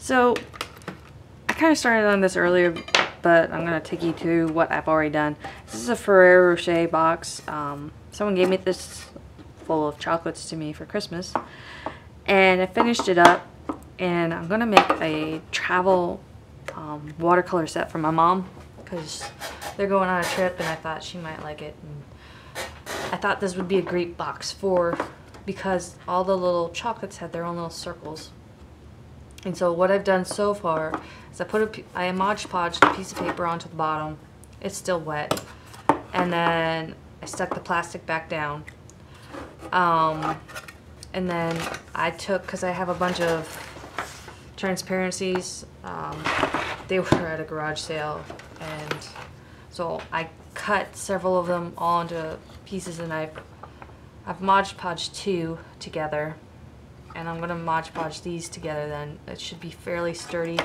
So I kind of started on this earlier, but I'm going to take you to what I've already done. This is a Ferrero Rocher box. Um, someone gave me this full of chocolates to me for Christmas. And I finished it up and I'm going to make a travel um, watercolor set for my mom because they're going on a trip and I thought she might like it. And I thought this would be a great box for because all the little chocolates had their own little circles. And so what I've done so far is I put a, I Mod Podged a piece of paper onto the bottom. It's still wet. And then I stuck the plastic back down. Um, and then I took, because I have a bunch of transparencies, um, they were at a garage sale. And so I cut several of them all into pieces and I've, I've Mod Podged two together and I'm gonna Mod Podge these together then. It should be fairly sturdy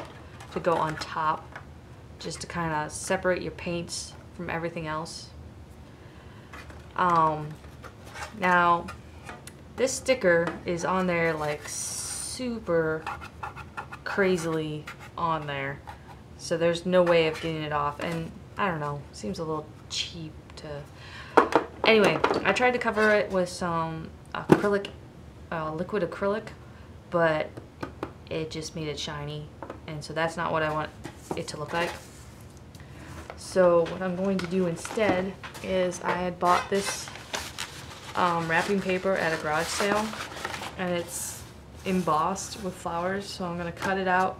to go on top just to kind of separate your paints from everything else. Um, now this sticker is on there like super crazily on there so there's no way of getting it off and I don't know seems a little cheap to anyway I tried to cover it with some acrylic uh, liquid acrylic, but it just made it shiny. And so that's not what I want it to look like. So what I'm going to do instead is I had bought this um, wrapping paper at a garage sale and it's embossed with flowers so I'm going to cut it out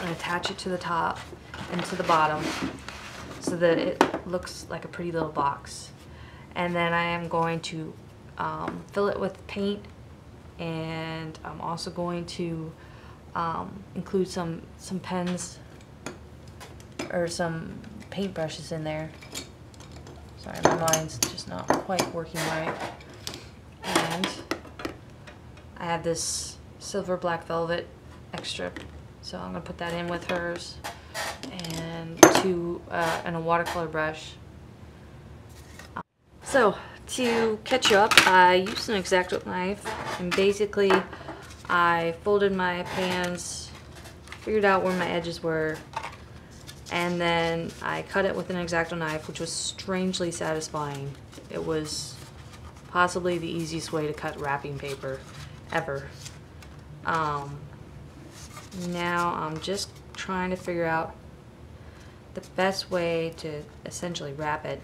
and attach it to the top and to the bottom so that it looks like a pretty little box and then I am going to um, fill it with paint and I'm also going to um, include some some pens or some paintbrushes in there. Sorry, my mind's just not quite working right. And I have this silver black velvet extra, so I'm gonna put that in with hers, and to uh, and a watercolor brush. So to catch up, I used an X-Acto knife and basically I folded my pans, figured out where my edges were, and then I cut it with an X-Acto knife, which was strangely satisfying. It was possibly the easiest way to cut wrapping paper ever. Um, now I'm just trying to figure out the best way to essentially wrap it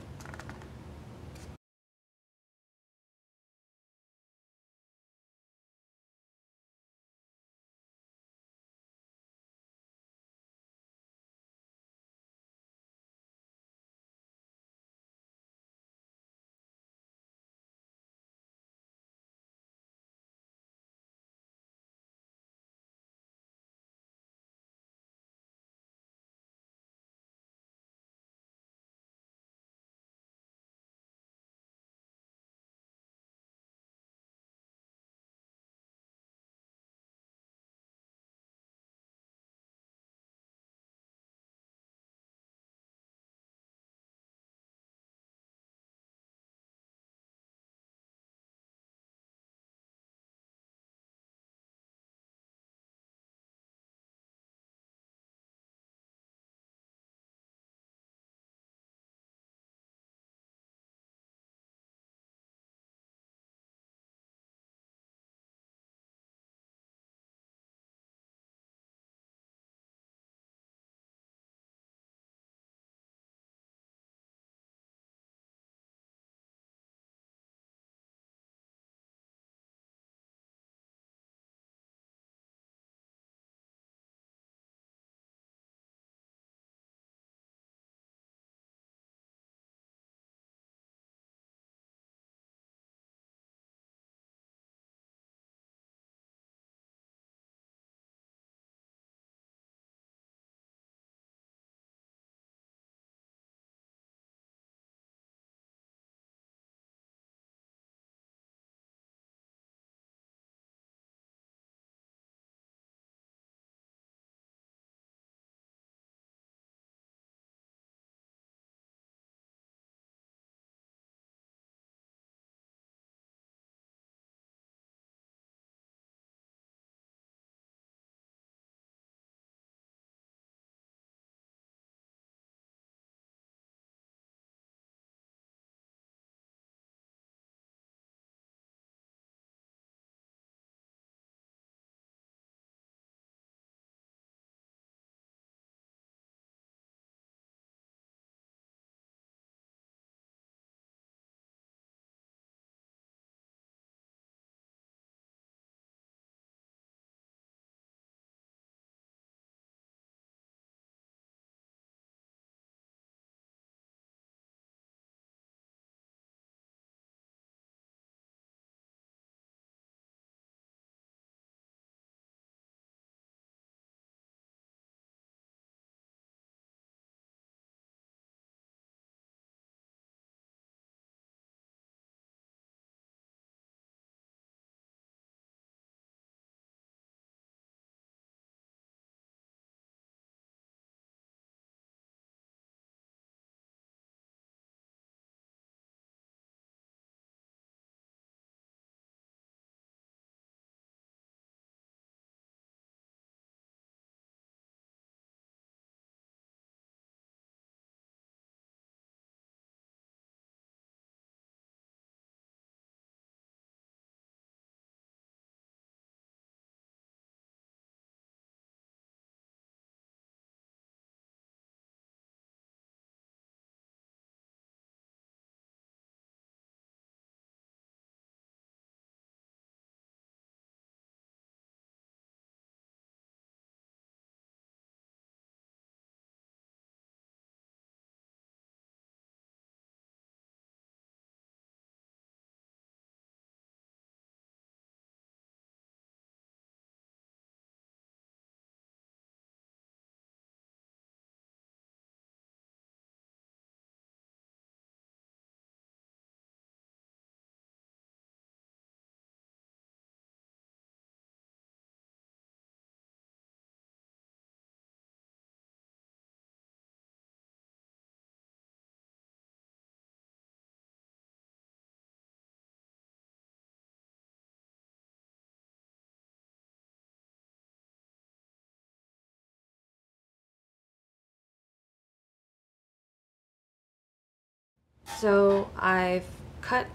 So I've cut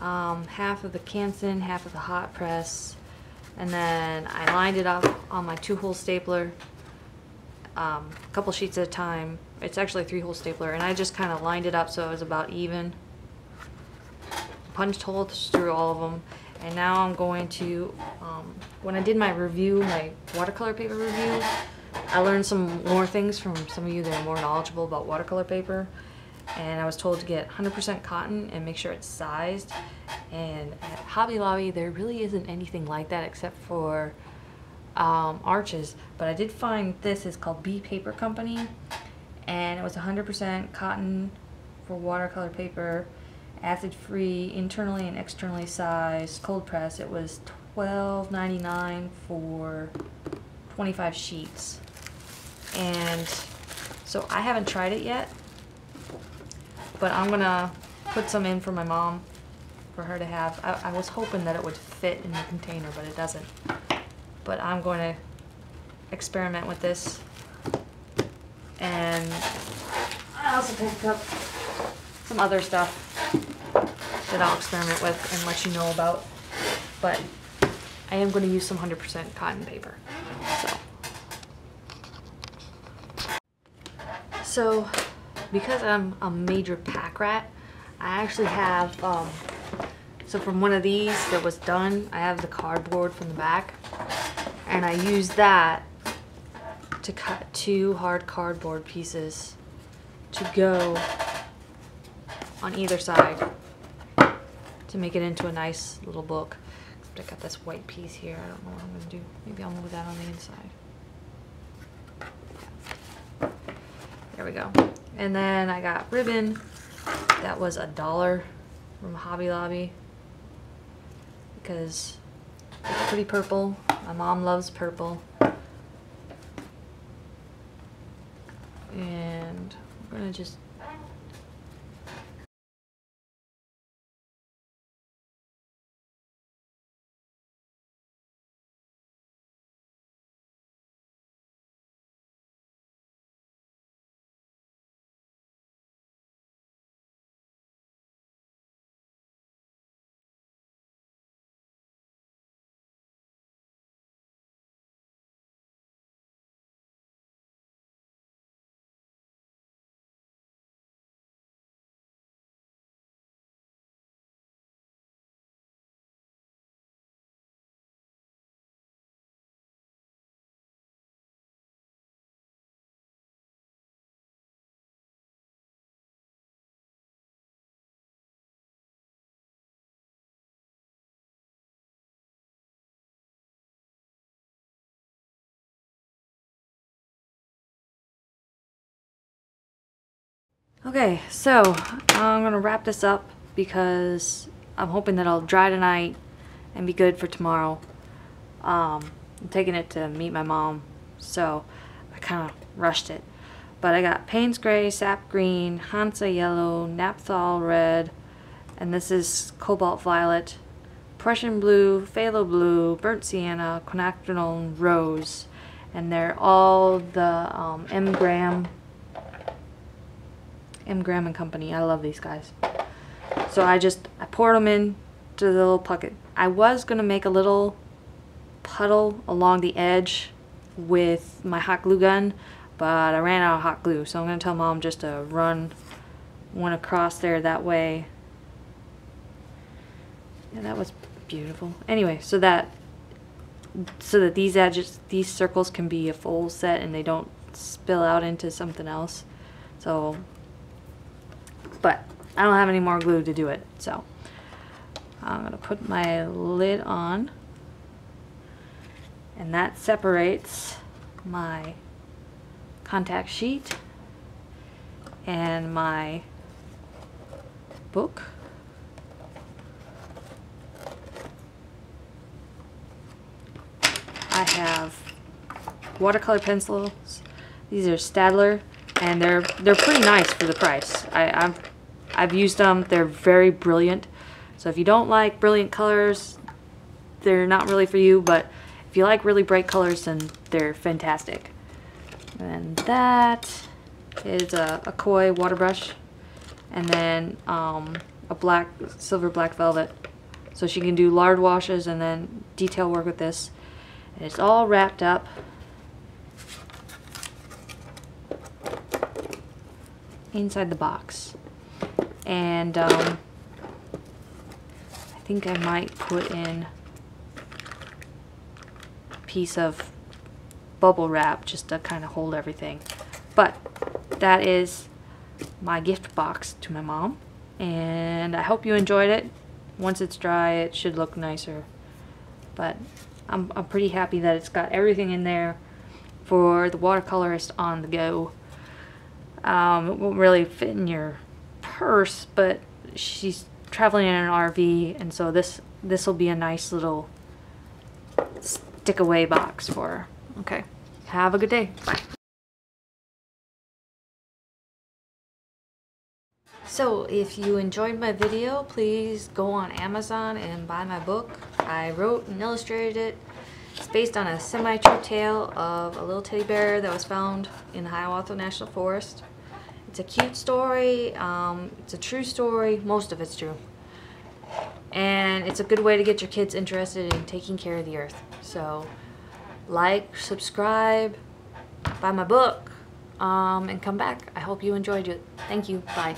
um, half of the Canson, half of the hot press, and then I lined it up on my two-hole stapler, um, a couple sheets at a time. It's actually a three-hole stapler, and I just kind of lined it up so it was about even. Punched holes through all of them, and now I'm going to, um, when I did my review, my watercolor paper review, I learned some more things from some of you that are more knowledgeable about watercolor paper and I was told to get 100% cotton and make sure it's sized. And at Hobby Lobby, there really isn't anything like that except for um, arches. But I did find this is called Bee Paper Company, and it was 100% cotton for watercolor paper, acid-free, internally and externally sized, cold press. It was $12.99 for 25 sheets. And so I haven't tried it yet, but I'm gonna put some in for my mom for her to have. I, I was hoping that it would fit in the container, but it doesn't. But I'm going to experiment with this. And I also picked up some other stuff that I'll experiment with and let you know about. But I am going to use some 100% cotton paper. So. So because I'm a major pack rat, I actually have, um, so from one of these that was done, I have the cardboard from the back, and I use that to cut two hard cardboard pieces to go on either side to make it into a nice little book. Except I got this white piece here. I don't know what I'm to do. Maybe I'll move that on the inside. There we go. And then I got ribbon. That was a dollar from Hobby Lobby. Because it's pretty purple. My mom loves purple. And we're to just Okay, so I'm gonna wrap this up because I'm hoping that I'll dry tonight and be good for tomorrow. Um, I'm taking it to meet my mom, so I kind of rushed it. But I got Payne's Gray, Sap Green, Hansa Yellow, Naphthol Red, and this is Cobalt Violet, Prussian Blue, Phthalo Blue, Burnt Sienna, Quinacridone Rose, and they're all the um, M. Graham M. Graham and Company. I love these guys. So I just, I poured them in to the little bucket. I was going to make a little puddle along the edge with my hot glue gun, but I ran out of hot glue. So I'm going to tell mom just to run one across there that way. Yeah, that was beautiful. Anyway, so that so that these edges, these circles can be a full set and they don't spill out into something else. So but I don't have any more glue to do it. So I'm going to put my lid on and that separates my contact sheet and my book. I have watercolor pencils. These are Staedtler and they're they're pretty nice for the price. I, I've I've used them. They're very brilliant. So if you don't like brilliant colors, they're not really for you, but if you like really bright colors, then they're fantastic. And that is a, a koi water brush. and then um, a black, silver black velvet. So she can do lard washes and then detail work with this. And it's all wrapped up. inside the box. And um, I think I might put in a piece of bubble wrap just to kind of hold everything. But that is my gift box to my mom. And I hope you enjoyed it. Once it's dry, it should look nicer. But I'm, I'm pretty happy that it's got everything in there for the watercolorist on the go. Um, it won't really fit in your purse, but she's traveling in an RV, and so this this will be a nice little stick away box for her. Okay. Have a good day. Bye. So if you enjoyed my video, please go on Amazon and buy my book. I wrote and illustrated it. It's based on a semi-true tale of a little teddy bear that was found in the Hiawatha National Forest. It's a cute story, um, it's a true story, most of it's true. And it's a good way to get your kids interested in taking care of the earth. So like, subscribe, buy my book, um, and come back. I hope you enjoyed it. Thank you. Bye.